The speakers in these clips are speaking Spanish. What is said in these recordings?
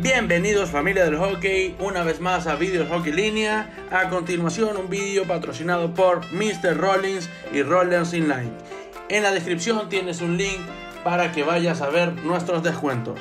Bienvenidos familia del hockey, una vez más a Videos Hockey Línea. A continuación un vídeo patrocinado por Mr. Rollins y Rollins Inline. En la descripción tienes un link para que vayas a ver nuestros descuentos.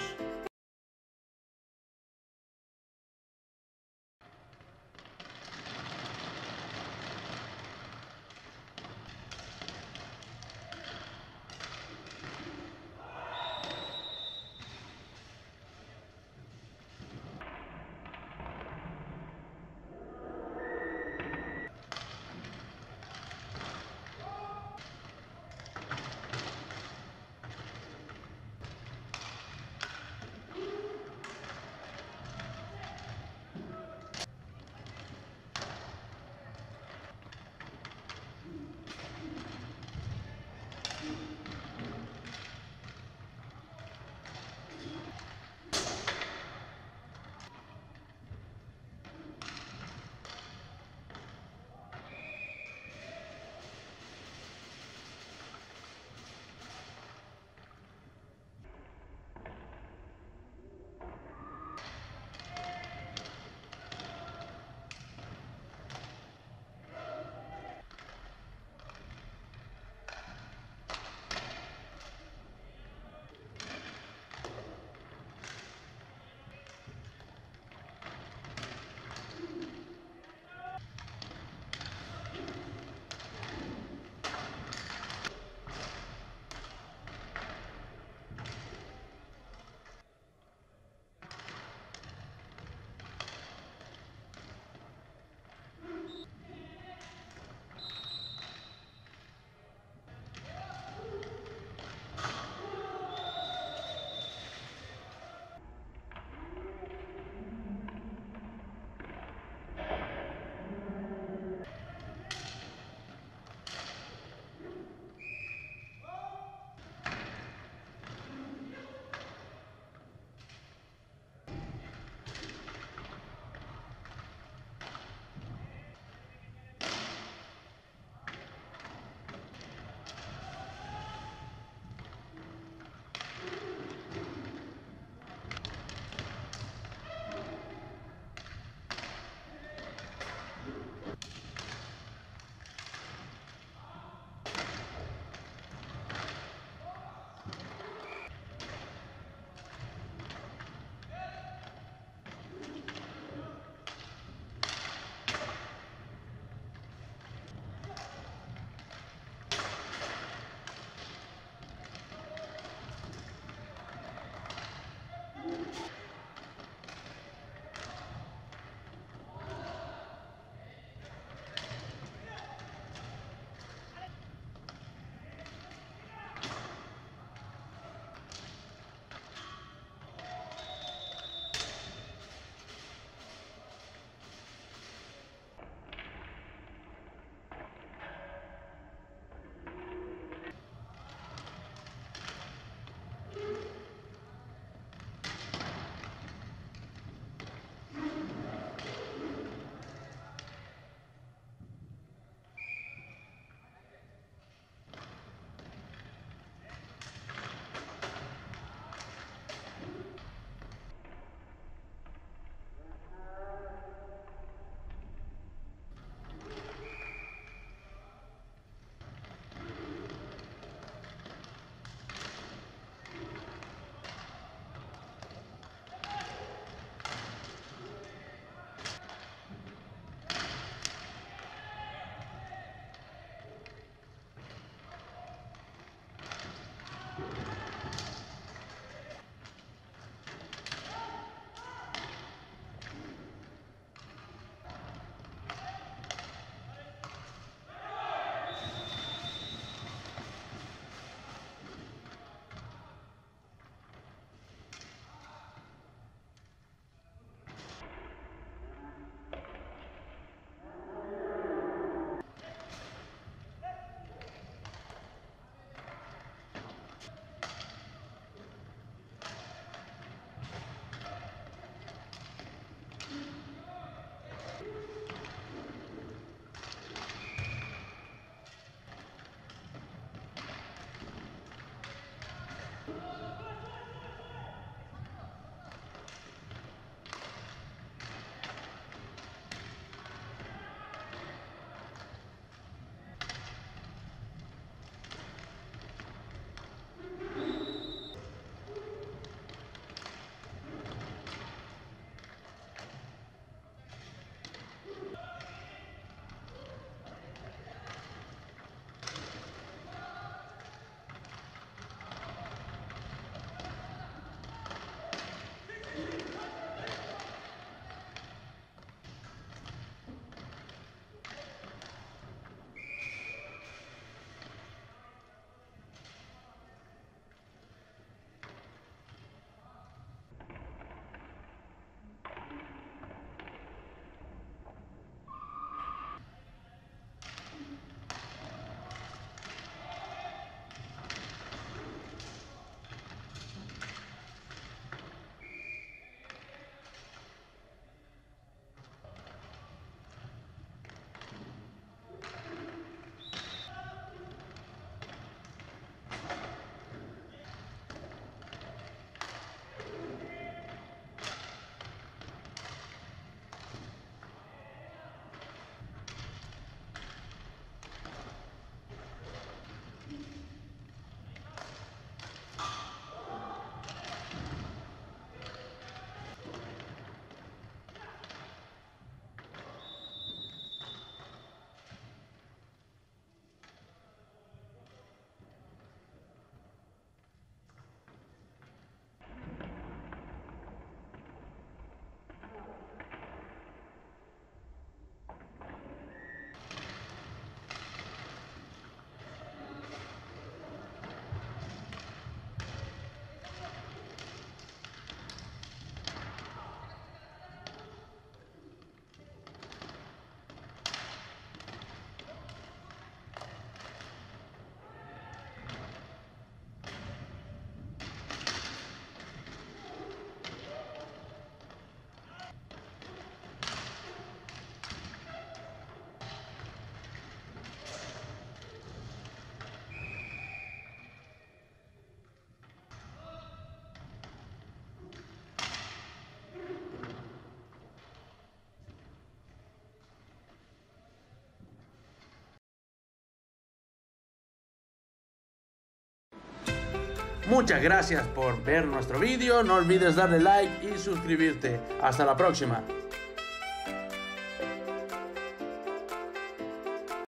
Muchas gracias por ver nuestro vídeo, no olvides darle like y suscribirte. Hasta la próxima.